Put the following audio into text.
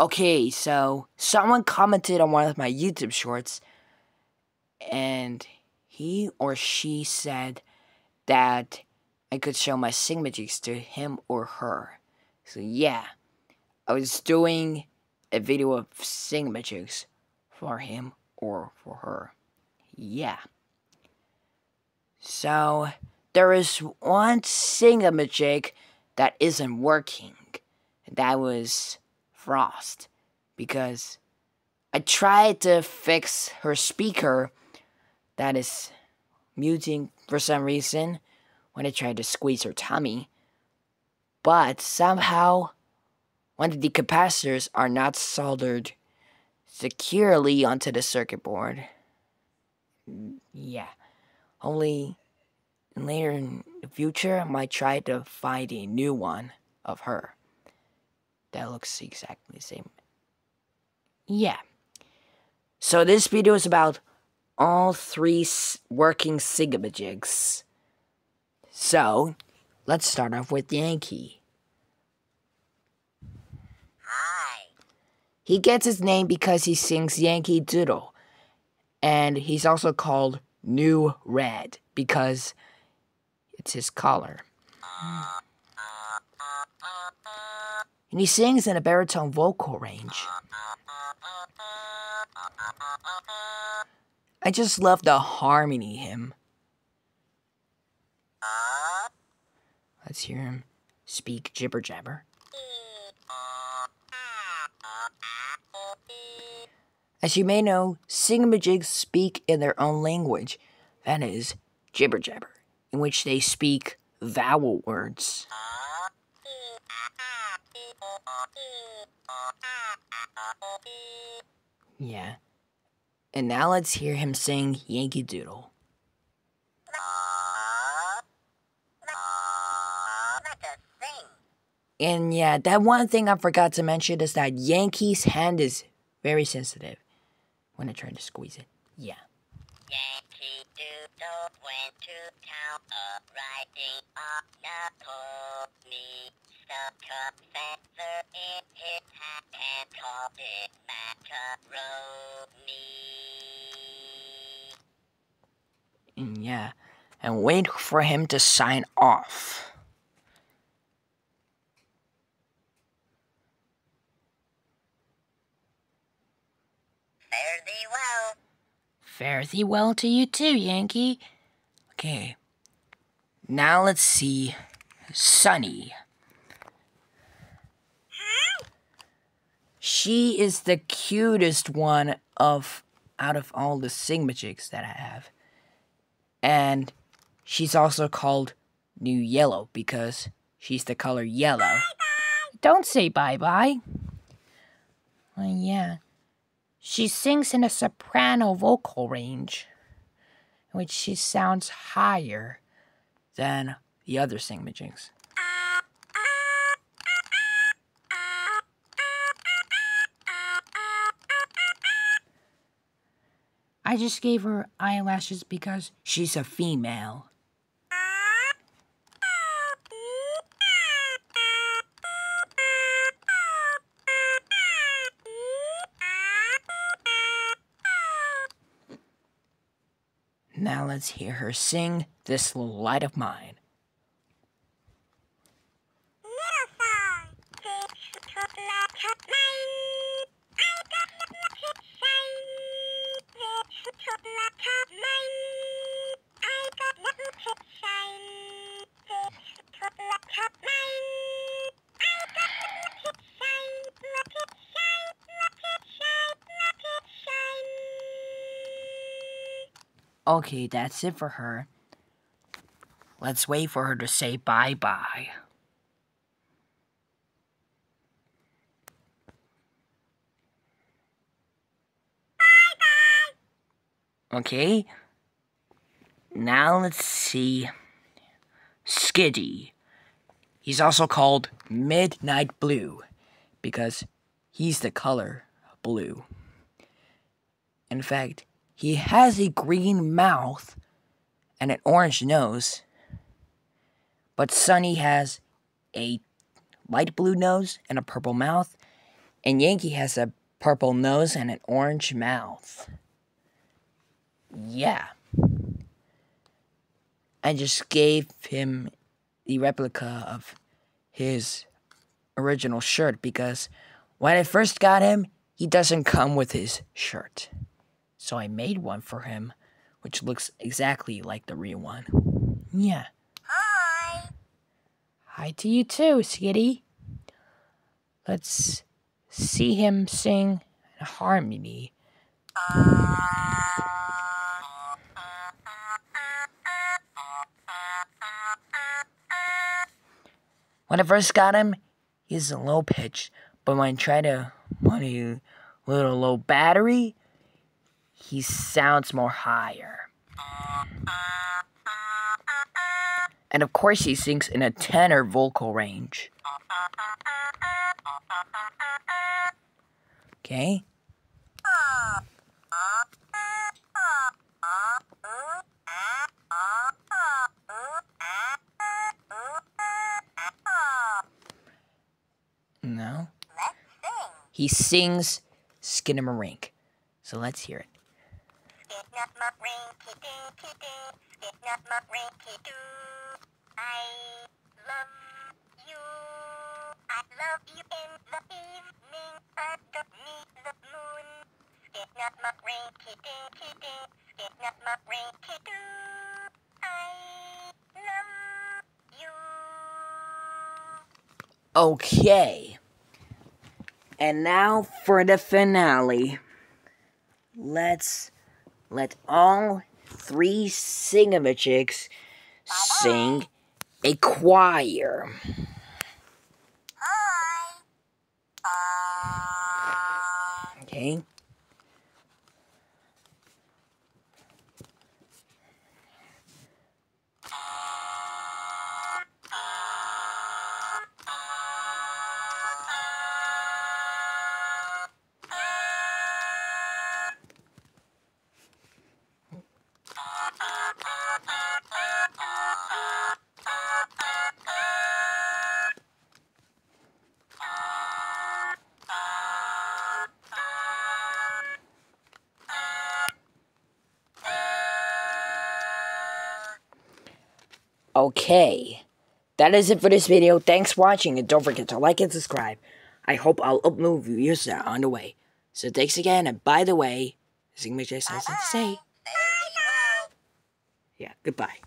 Okay, so someone commented on one of my YouTube shorts, and he or she said that I could show my Singamajigs to him or her. So yeah, I was doing a video of Singamajigs for him or for her. Yeah. So there is one Singamajig that isn't working. That was Frost. Because I tried to fix her speaker that is muting for some reason when I tried to squeeze her tummy. But somehow, of the capacitors are not soldered securely onto the circuit board. Yeah. Only later in the future, I might try to find a new one of her that looks exactly the same. Yeah. So this video is about all three working Singamajigs. So, let's start off with Yankee. Hi. He gets his name because he sings Yankee Doodle. And he's also called New Red because it's his color. Uh, uh, uh, And he sings in a baritone vocal range. I just love the harmony him. Let's hear him speak jibber jabber. As you may know, Singamajigs speak in their own language, that is, jibber jabber, in which they speak vowel words. Yeah. And now let's hear him sing Yankee Doodle. And yeah, that one thing I forgot to mention is that Yankee's hand is very sensitive when I try to squeeze it. Yeah. Yankee Doodle went to town riding on pony. Stuck a feather in his hat and called it macaroni. And yeah, and wait for him to sign off. Fare thee well. Fare thee well to you too, Yankee. Okay. Now let's see Sunny. She is the cutest one of out of all the Singamajigs that I have. And she's also called New Yellow because she's the color yellow. Bye bye. Don't say bye bye. Well, yeah. She sings in a soprano vocal range, in which she sounds higher than the other Singamajigs. I just gave her eyelashes because she's a female. Now let's hear her sing This Little Light of Mine. Okay, that's it for her. Let's wait for her to say bye bye. Bye bye. Okay. Now let's see. Skiddy. He's also called Midnight Blue because he's the color blue. In fact, he has a green mouth and an orange nose. But Sunny has a light blue nose and a purple mouth. And Yankee has a purple nose and an orange mouth. Yeah. I just gave him the replica of his original shirt because when I first got him, he doesn't come with his shirt. So I made one for him, which looks exactly like the real one. Yeah. Hi. Hi to you too, Skitty. Let's see him sing in harmony. When I first got him, he's a low pitch, but when I try to put a little low battery, he sounds more higher. And of course, he sings in a tenor vocal range. Okay? No. Let's sing. He sings Skinamarink. So let's hear it. I love you. I love you in the evening underneath the moon. Skidnut-muck-rinky-dinky-doo. Skidnut-muck-rinky-doo. I love you. Okay. And now for the finale. Let's let all three singamajigs sing a choir. Okay? Okay. That is it for this video. Thanks for watching and don't forget to like and subscribe. I hope I'll upload videos that are on the way. So thanks again and by the way, Sing has something to say. Yeah, goodbye.